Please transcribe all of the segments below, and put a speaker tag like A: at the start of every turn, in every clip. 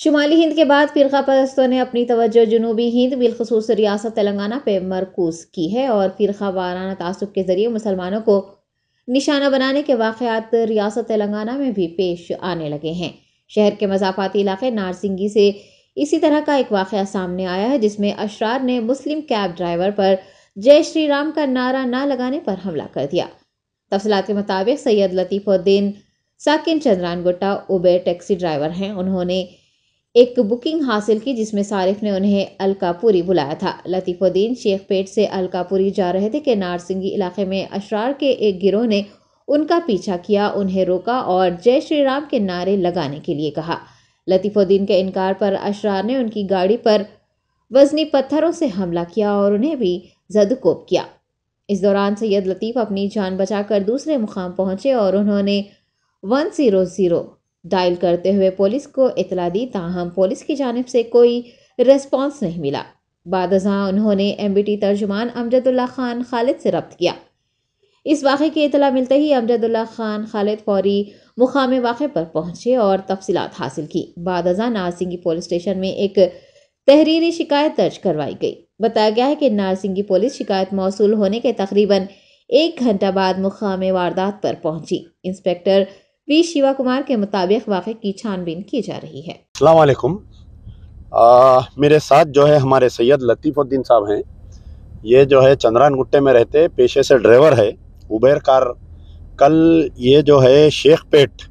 A: शुमाली हिंद के बाद फिरका परस्तों ने अपनी तवज्जो जनूबी हिंद, बिलखसूस रियासत तेलंगाना पर मरकूज की है और फिरका वाराना तासुब के ज़रिए मुसलमानों को निशाना बनाने के वाक़ात रियासत तेलंगाना में भी पेश आने लगे हैं। शहर के मजाफाती इलाके नारसिंगी से इसी तरह का एक वाक़ सामने आया है, जिसमें अशरार ने मुस्लिम कैब ड्राइवर पर जय श्री राम का नारा ना लगाने पर हमला कर दिया। तफसलात के मुताबिक सैयद लतीफ़ुद्दीन, साकिन Chandran Gutta, Uber taxi driver हैं। उन्होंने एक बुकिंग हासिल की जिसमें सारिफ ने उन्हें अलकापुरी बुलाया था। लतीफ़ुद्दीन शेखपेट से अलकापुरी जा रहे थे कि नारसिंगी इलाके में अशरार के एक गिरोह ने उनका पीछा किया, उन्हें रोका और जय श्री राम के नारे लगाने के लिए कहा। लतीफ़ुद्दीन के इनकार पर अशरार ने उनकी गाड़ी पर वजनी पत्थरों से हमला किया और उन्हें भी जदकोब किया। इस दौरान सैयद लतीफ़ अपनी जान बचाकर दूसरे मुकाम पहुँचे और उन्होंने वन ज़ीरो ज़ीरो डायल करते हुए पुलिस को इतला दी, ताहम पुलिस की जानब से कोई रिस्पॉन्स नहीं मिला। बाद उन्होंने एम बी टी तर्जुमान अमजदुल्ला खान खालिद से रब्त किया। इस वाक़े की इतला मिलते ही अमजदुल्ला खान खालिद फौरी मुकाम वाक़े पर पहुँचे और तफसीत हासिल की। बाद नारसिंगी पुलिस स्टेशन में एक तहरीरी शिकायत दर्ज करवाई गई। बताया गया है कि नारसिंगी पुलिस शिकायत मौसू होने के तकरीबन एक घंटा बाद मुकाम वारदात पर पहुँची। इंस्पेक्टर वी शिवा कुमार के मुताबिक वाक़े की छानबीन की जा रही है।
B: अलकुम मेरे साथ जो है हमारे सैयद लतीफ़ुद्दीन साहब हैं। ये जो है चंद्रान गुट्टे में रहते, पेशे से ड्राइवर है, उबेर कार। कल ये जो है शेख पेट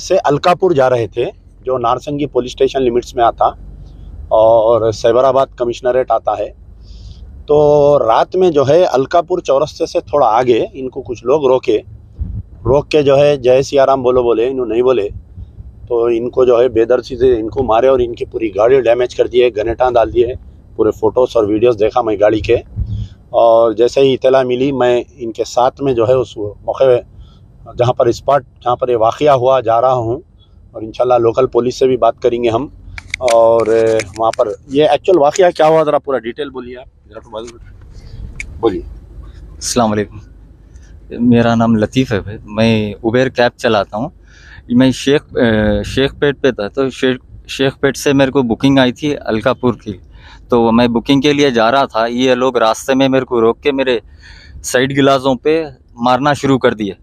B: से अलकापुर जा रहे थे, जो नारसंगी पुलिस स्टेशन लिमिट्स में आता और सैबराबाद कमिश्नरेट आता है। तो रात में जो है अलकापुर चौरस्ते से थोड़ा आगे, इनको कुछ लोग रोके। रोक के जो है, जय सियाराम बोलो बोले इन्होंने नहीं बोले। तो इनको जो है, बेदर्शी से इनको मारे और इनकी पूरी गाड़ी डैमेज कर दिए, गनेटा डाल दिए, पूरे फ़ोटोज़ और वीडियोस देखा मैं गाड़ी के। और जैसे ही इतला मिली, मैं इनके साथ में जो है, उस मौके जहाँ पर स्पॉट, जहाँ पर ये वाक़ हुआ, जा रहा हूँ। और इंशाल्लाह लोकल पुलिस से भी बात करेंगे हम। और वहाँ पर, ये एक्चुअल वाक़ क्या हुआ, ज़रा पूरा डिटेल बोलिए आप। तो बोलिए।
C: अलैक्म मेरा नाम लतीफ़ है भाई। मैं उबेर कैब चलाता हूँ। मैं शेख शेख पेट पे था तो शेख शेख पेट से मेरे को बुकिंग आई थी अलकापुर की। तो मैं बुकिंग के लिए जा रहा था। ये लोग रास्ते में मेरे को रोक के मेरे साइड गिलासों पे मारना शुरू कर दिए।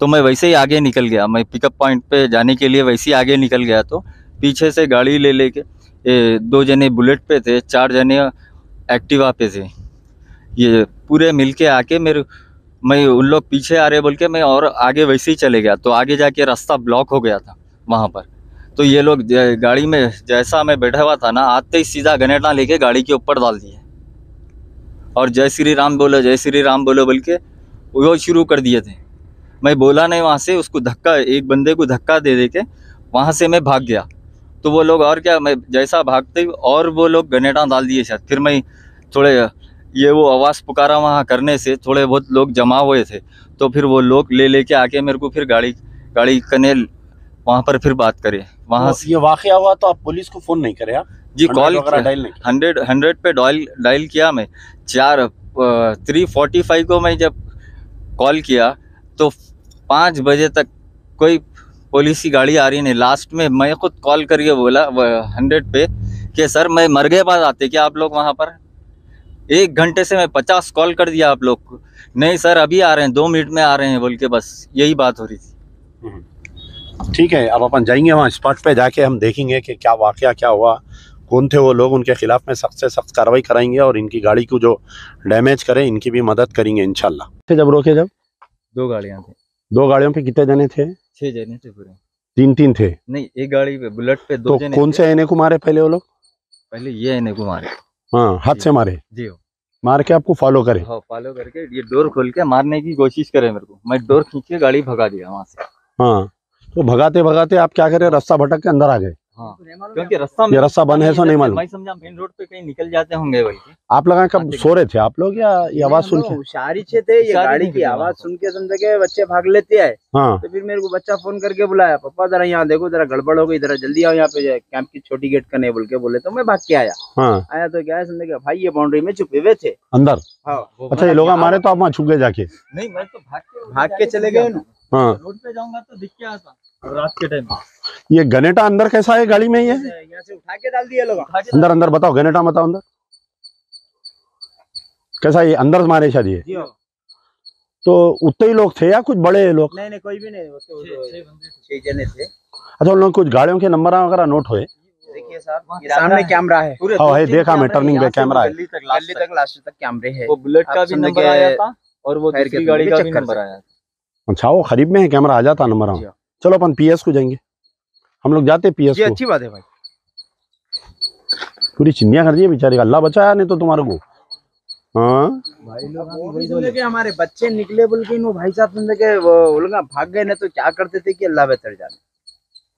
C: तो मैं वैसे ही आगे निकल गया। मैं पिकअप पॉइंट पे जाने के लिए वैसे ही आगे निकल गया। तो पीछे से गाड़ी ले लेके दो जने बुलेट पे थे, चार जने एक्टिवा पे थे। ये पूरे मिल के आके मेरे मैं उन लोग पीछे आ रहे बोल के मैं और आगे वैसे ही चले गया। तो आगे जाके रास्ता ब्लॉक हो गया था, वहाँ पर। तो ये लोग गाड़ी में जैसा मैं बैठा हुआ था ना, आते ही सीधा गनेटा लेके गाड़ी के ऊपर डाल दिए। और जय श्री राम बोलो, जय श्री राम बोलो बोल के वो शुरू कर दिए थे। मैं बोला नहीं वहाँ से, उसको धक्का, एक बंदे को धक्का दे दे के वहाँ से मैं भाग गया। तो वो लोग और क्या, मैं जैसा भागते और वो लोग गनेटा डाल दिए शायद। फिर मैं थोड़े ये वो आवाज़ पुकारा वहाँ करने से थोड़े बहुत लोग जमा हुए थे। तो फिर वो लोग ले लेके आके मेरे को फिर गाड़ी गाड़ी कने वहाँ पर फिर बात करे। वहाँ
B: से ये वाक़ हुआ तो आप पुलिस को फ़ोन नहीं करे आप
C: जी कॉल हंड्रेड हंड्रेड पे डायल डायल किया मैं। चार थ्री फोर्टी फाइव को मैं जब कॉल किया तो पाँच बजे तक कोई पुलिस की गाड़ी आ रही नहीं। लास्ट में मैं खुद कॉल करके बोला हंड्रेड पे कि सर मैं मर गए बाद आते क्या आप लोग वहाँ पर? एक घंटे से मैं पचास कॉल कर दिया आप लोग को। नहीं सर अभी आ रहे हैं दो मिनट में आ रहे हैं बोल के बस यही बात हो रही थी।
B: हम्म। ठीक है अब अपन जाएँगे वहाँ स्पॉट पे जाके हम देखेंगे कि क्या वाक़ क्या हुआ कौन थे वो लोग उनके खिलाफ में सख्त से सख्त कार्रवाई कराएँगे और इनकी गाड़ी को जो डैमेज करे इनकी भी मदद करेंगे इनशाला जब रोके जब?
C: दो गाड़ियाँ थी।
B: दो गाड़ियों पे कितने जने थे?
C: छह जने थे पूरे।
B: तीन तीन थे?
C: नहीं एक गाड़ी पे बुलेट पे दो
B: तो जने कौन से एने को मारे पहले वो लोग?
C: पहले ये एने को मारे
B: हाँ हाथ से मारे।
C: जी
B: मार के आपको फॉलो करे।
C: हाँ फॉलो करके ये डोर खोल के मारने की कोशिश करे मेरे को। मैं डोर खींच के गाड़ी भगा दिया वहाँ से।
B: हाँ तो भगाते भगाते आप क्या करे? रास्ता भटक के अंदर आ गए।
C: हाँ। क्योंकि रास्ता
B: ये रास्ता बंद है सो नहीं मालूम।
C: मैं समझा मेन रोड पे कहीं निकल जाते होंगे बल्कि
B: आप लगा कब सो रहे थे? आप लोग या ये आवाज़ सुन के?
D: हुशारी से थे ये गाड़ी की आवाज़ सुन के समझे के बच्चे भाग लेते हैं
B: हाँ।
D: तो फिर मेरे को बच्चा फ़ोन करके बुलाया पापा जरा यहाँ देखो जरा गड़बड़ हो गई जरा जल्दी आओ यहाँ पे कैंप की छोटी गेट का नहीं बोल के बोले तो मैं भाग के आया।
B: हाँ।
D: आया तो क्या है समझे के भाई ये बाउंड्री में छुपे हुए थे।
B: अंदर?
D: हाँ।
B: अच्छा ये लोग हमारे तो आप वहाँ छुप गए जाके।
C: नहीं मैं तो भाग के
D: भाग के चले गए ना।
B: हाँ।
C: रोड पे जाऊँगा तो दिख के आता। रात के टाइम
B: ये गनेटा अंदर कैसा है? गाड़ी में ये
D: यहाँ से उठा के डाल दिए लोग।
B: अंदर अंदर बताओ गनेटा बताओ अंदर। कैसा ये अंदर मारे शायद ये
D: हाँ।
B: तो उतने ही लोग थे या कुछ बड़े लोग?
D: नहीं नहीं कोई भी नहीं वो तो
C: छह- छह बंदे थे।
D: छह जने थे।
B: अच्छा उन लोग कुछ गाड़ियों के नंबर वगैरह नोट हुए?
D: देखिए साहब सामने कैमरा है।
C: पूरे
B: हाँ, है, देखा मैं, टर्निंग पे कैमरा है।
C: गली तक लास्ट तक
D: तक। लास्ट तक कैमरे है।
C: वो बुलेट का भी नंबर आया था और वो दूसरी गाड़ी का
D: भी
C: नंबर आया
B: अच्छा वो करीब में है कैमरा आ जाता नंबर वहाँ।
D: हाँ।
B: चलो अपन पीएस को जाएँगे। हम लोग जाते पीएस को।
D: अच्छी बात है भाई।
B: पूरी चिंदिया कर दी है बेचारी का। अल्लाह बचाया नहीं तो तुम्हारे को। हाँ?
D: भाई लोग हमारे बच्चे निकले बोल के भाई साहब लोग ना भाग गए ना तो क्या करते थे कि अल्लाह बेहतर जाने?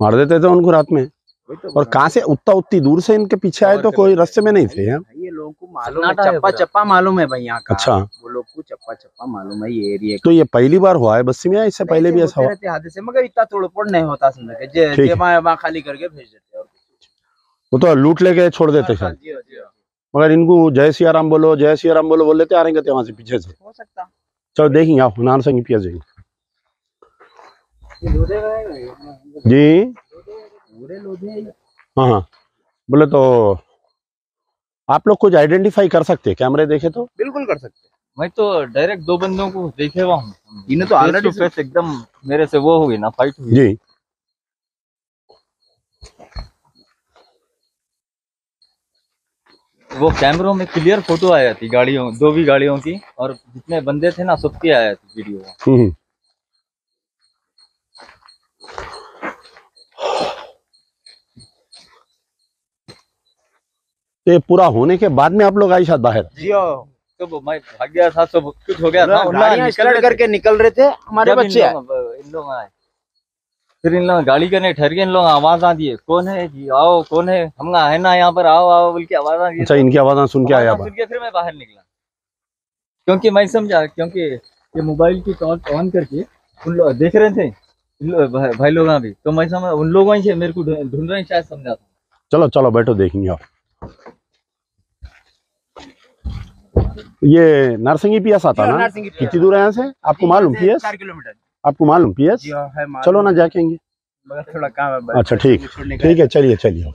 B: मार देते थे उनको रात में।
D: तो
B: और कहाँ से उतना उतनी दूर से इनके पीछे आए तो कोई रास्ते में नहीं थे
D: ये लोगों को मालूम है चप्पा चप्पा मालूम है भाई यहाँ का।
B: अच्छा।
D: वो लोग को चप्पा चप्पा मालूम है ये एरिया
B: तो ये पहली बार हुआ है बस्ती में इससे पहले भी ऐसा हुआ?
D: हादसे मगर इतना तोड़फोड़ नहीं होता समझ
B: है।
D: खाली करके भेज देते
B: वो तो लूट लेके छोड़ देते
D: हाँ, हाँ, जी।
B: मगर इनको जय सिया राम बोलो जय सिया राम बोलो बोल लेते आ रहे वहाँ से पीछे से?
D: हो सकता।
B: चलो देखेंगे आप नान संग पिया जाएँगे। जी।
D: हैं।
B: हाँ हाँ। बोले तो आप लोग कुछ आइडेंटिफाई कर सकते हैं? कैमरे देखे तो?
D: बिल्कुल कर सकते
C: मैं तो डायरेक्ट दो बंदों को देखे हुआ हूँ।
D: इन्हें तो
C: to face एकदम मेरे से वो हुई ना फाइट हुई।
B: जी।
C: वो कैमरों में क्लियर फ़ोटो आया थी गाड़ियों दो भी गाड़ियों की और जितने बंदे थे ना सबकी आया थी वीडियो
B: तो ये पूरा होने के बाद में आप लोग आई शायद बाहर?
D: जी हाँ।
C: तो मैं भाग गया था सब कुछ हो गया था। उन लोग
D: गाड़ियाँ
C: निकल रहे थे।
D: करके निकल रहे थे हमारे बच्चे।
C: इन लोग आए। फिर इन लोग गाड़ी करने ठहर के इन लोग आवाज़ आ दिए कौन है? जी आओ कौन है? हम है ना यहाँ पर आओ आओ बोल के आवाज़ आ
B: अच्छा इनकी आवाज़ सुन के आया बाहर
C: सुन के फिर मैं बाहर निकला। क्योंकि मैं समझा क्योंकि ये मोबाइल की टॉर्च ऑन करके उन लोग देख रहे थे लोग भाई, भाई लोग भी तो मैं समझ उन लोगों से मेरे को ढूंढ रहे हैं शायद समझा था।
B: चलो चलो बैठो देखेंगे आप। ये नरसिंगी पियास आता
D: हाँ,
B: ना? कितनी दूर है यहाँ से आपको मालूम
D: यहाँ से
B: पियास
D: किलोमीटर।
B: आपको मालूम पियास
D: जी हाँ।
B: चलो ना जाके
D: थोड़ा काम है
B: अच्छा ठीक। ठीक है चलिए चलिए